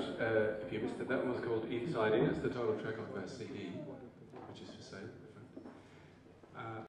Uh, if you missed it, that one was called Inside In. It's the title track of our CD.